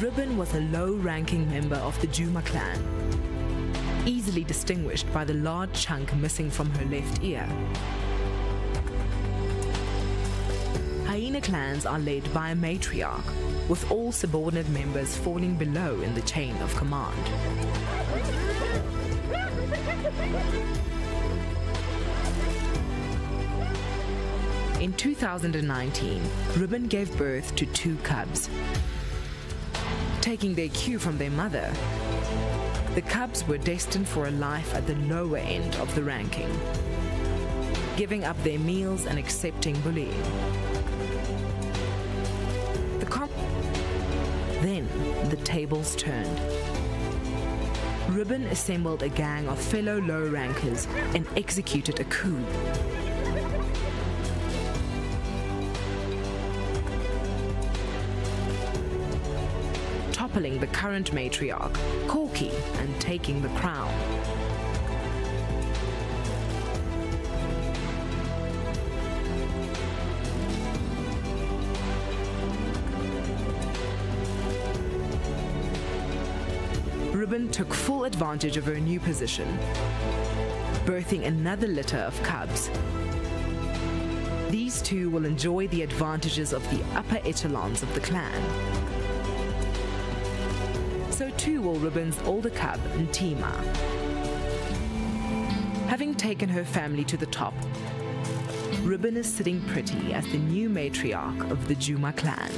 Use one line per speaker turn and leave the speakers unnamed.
Ribbon was a low ranking member of the Juma clan, easily distinguished by the large chunk missing from her left ear. Hyena clans are led by a matriarch, with all subordinate members falling below in the chain of command. In 2019, Ribbon gave birth to two cubs. Taking their cue from their mother, the cubs were destined for a life at the lower end of the ranking, giving up their meals and accepting bullying. The com- then the tables turned. Ribbon assembled a gang of fellow low rankers and executed a coup. Toppling the current matriarch, Corky, and taking the crown. Ribbon took full advantage of her new position, birthing another litter of cubs. These two will enjoy the advantages of the upper echelons of the clan. So too will Ribbon's older cub, Ntima. Having taken her family to the top, Ribbon is sitting pretty as the new matriarch of the Juma clan.